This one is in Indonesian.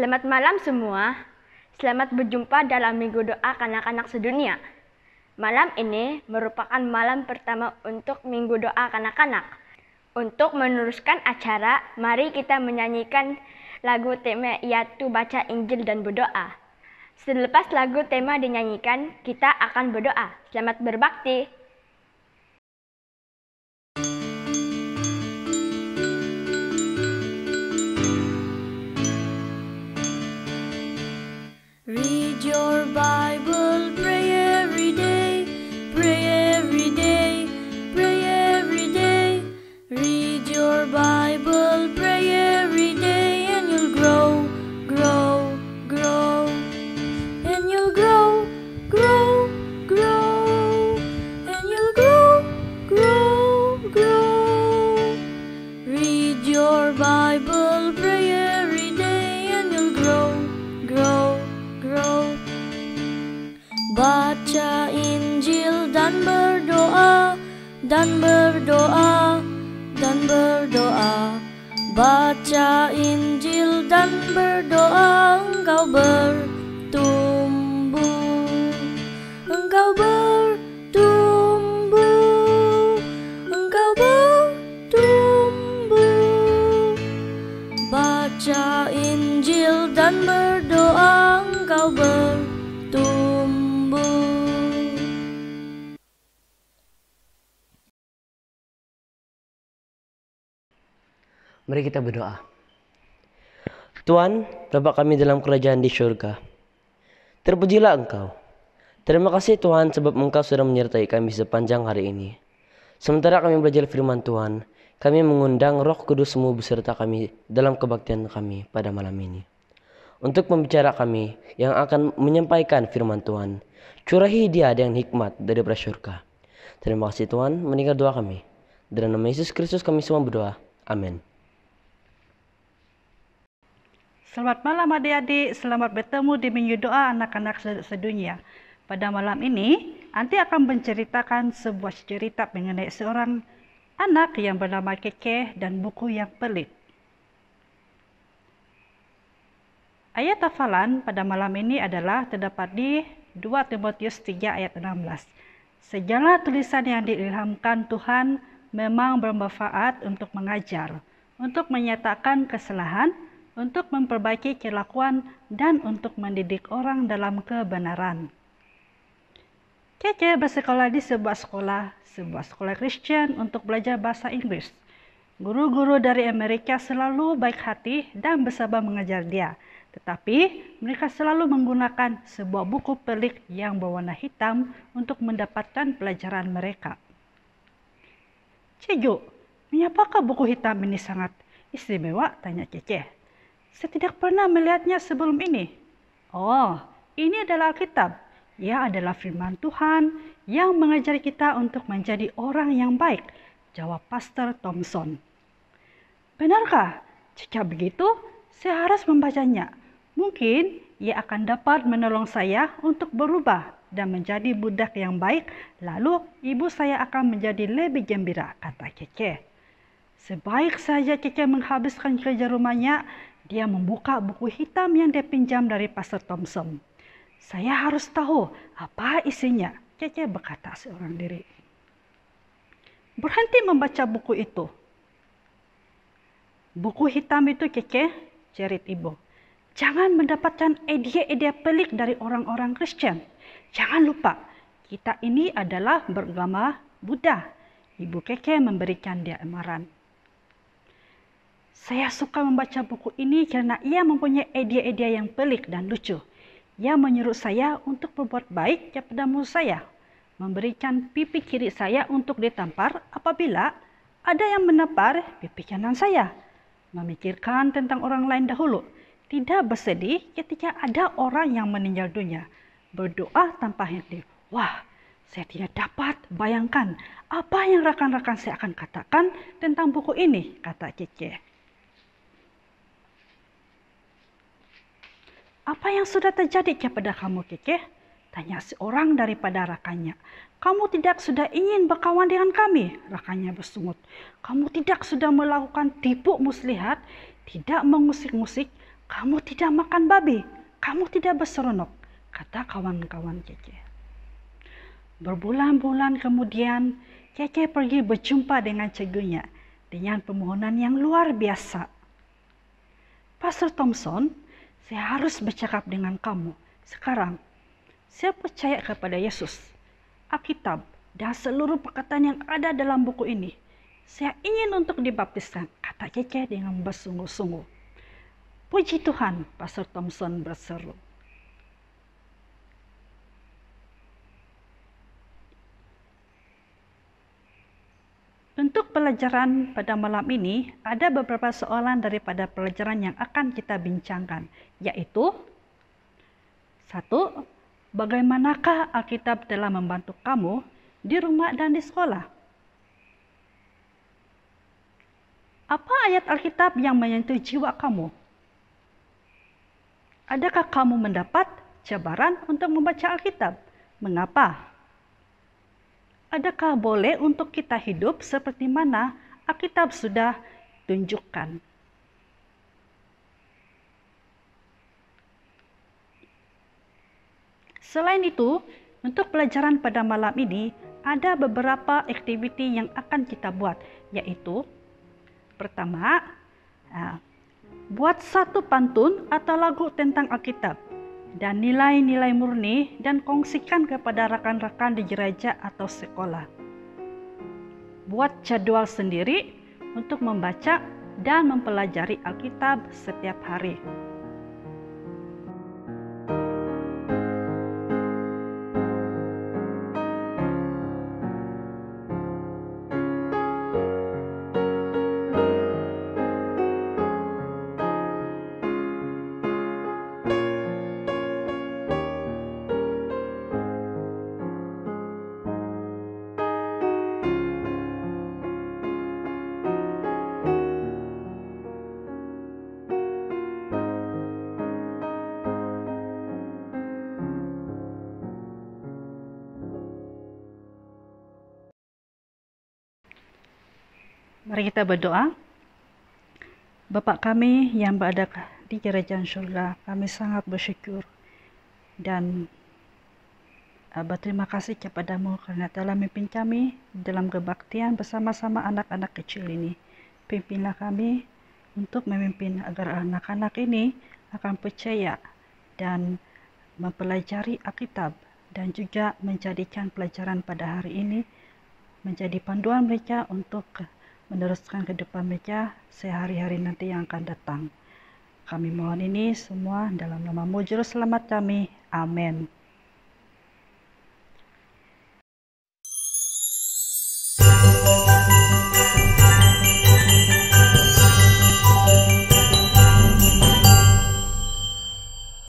Selamat malam semua. Selamat berjumpa dalam Minggu Doa Kanak-kanak Sedunia. Malam ini merupakan malam pertama untuk Minggu Doa Kanak-kanak. Untuk meneruskan acara, mari kita menyanyikan lagu tema yaitu baca Injil dan berdoa. Selepas lagu tema dinyanyikan, kita akan berdoa. Selamat berbakti. goodbye. Dan berdoa, dan berdoa. Baca Injil dan berdoa, engkau bertumbuh, engkau bertumbuh, Mari kita berdoa. Tuhan, Bapa kami dalam kerajaan di surga. Terpujilah Engkau. Terima kasih Tuhan sebab Engkau sudah menyertai kami sepanjang hari ini. Sementara kami belajar firman Tuhan, kami mengundang roh kudusmu beserta kami dalam kebaktian kami pada malam ini. Untuk pembicara kami yang akan menyampaikan firman Tuhan, curahi dia dengan hikmat dari surga. Terima kasih Tuhan, meninggal doa kami. Dalam nama Yesus Kristus kami semua berdoa. Amin. Selamat malam adik-adik, selamat bertemu di Minggu Doa Anak-anak Sedunia. Pada malam ini, Anti akan menceritakan sebuah cerita mengenai seorang anak yang bernama Keke dan buku yang pelit. Ayat hafalan pada malam ini adalah terdapat di 2 Timotius 3 ayat 16. Segala tulisan yang diilhamkan Tuhan memang bermanfaat untuk mengajar, untuk menyatakan kesalahan, untuk memperbaiki kelakuan, dan untuk mendidik orang dalam kebenaran. Keke bersekolah di sebuah sekolah, sebuah sekolah Kristen untuk belajar bahasa Inggris. Guru-guru dari Amerika selalu baik hati dan bersabar mengajar dia. Tetapi mereka selalu menggunakan sebuah buku pelik yang berwarna hitam untuk mendapatkan pelajaran mereka. Ceju, mengapakah buku hitam ini sangat istimewa? Tanya Keke. Saya tidak pernah melihatnya sebelum ini. Oh, ini adalah Alkitab. Ia adalah firman Tuhan yang mengajari kita untuk menjadi orang yang baik, jawab Pastor Thompson. Benarkah? Jika begitu, saya harus membacanya. Mungkin ia akan dapat menolong saya untuk berubah dan menjadi budak yang baik, lalu ibu saya akan menjadi lebih gembira, kata Keke. Sebaik saja Keke menghabiskan kerja rumahnya, dia membuka buku hitam yang dipinjam dari Pastor Thompson. Saya harus tahu apa isinya, Keke berkata seorang diri. Berhenti membaca buku itu. Buku hitam itu Keke, cerit ibu. Jangan mendapatkan ide-ide pelik dari orang-orang Kristen. Jangan lupa, kita ini adalah beragama Buddha. Ibu Keke memberikan dia amaran. Saya suka membaca buku ini karena ia mempunyai ide-ide yang pelik dan lucu. Ia menyuruh saya untuk berbuat baik kepada musuh saya, memberikan pipi kiri saya untuk ditampar apabila ada yang menampar pipi kanan saya, memikirkan tentang orang lain dahulu, tidak bersedih ketika ada orang yang meninggal dunia, berdoa tanpa henti. Wah, saya tidak dapat bayangkan apa yang rekan-rekan saya akan katakan tentang buku ini, kata Keke. Apa yang sudah terjadi kepada kamu, Keke? Tanya seorang daripada rakannya. Kamu tidak sudah ingin berkawan dengan kami? Rakannya bersungut. Kamu tidak sudah melakukan tipu muslihat, tidak mengusik-musik, kamu tidak makan babi, kamu tidak berseronok, kata kawan-kawan Cece. Berbulan-bulan kemudian, Cece pergi berjumpa dengan cegunya dengan permohonan yang luar biasa. Pastor Thompson, saya harus bercakap dengan kamu. Sekarang, saya percaya kepada Yesus, Alkitab, dan seluruh perkataan yang ada dalam buku ini. Saya ingin untuk dibaptiskan, kata Cece dengan bersungguh-sungguh. Puji Tuhan, Pastor Thompson berseru. Untuk pelajaran pada malam ini, ada beberapa soalan daripada pelajaran yang akan kita bincangkan, yaitu satu, bagaimanakah Alkitab telah membantu kamu di rumah dan di sekolah? Apa ayat Alkitab yang menyentuh jiwa kamu? Adakah kamu mendapat cabaran untuk membaca Alkitab? Mengapa? Adakah boleh untuk kita hidup seperti mana Alkitab sudah tunjukkan? Selain itu, untuk pelajaran pada malam ini, ada beberapa aktiviti yang akan kita buat, yaitu pertama, buat satu pantun atau lagu tentang Alkitab dan nilai-nilai murni dan kongsikan kepada rakan-rakan di gereja atau sekolah. Buat jadwal sendiri untuk membaca dan mempelajari Alkitab setiap hari. Mari kita berdoa. Bapak kami yang berada di kerajaan surga, kami sangat bersyukur dan uh, berterima kasih kepadamu karena telah memimpin kami dalam kebaktian bersama-sama anak-anak kecil ini. Pimpinlah kami untuk memimpin agar anak-anak ini akan percaya dan mempelajari Alkitab dan juga menjadikan pelajaran pada hari ini menjadi panduan mereka untuk meneruskan kehidupan mereka sehari-hari nanti yang akan datang. Kami mohon ini semua dalam nama Juru Selamat kami. Amin.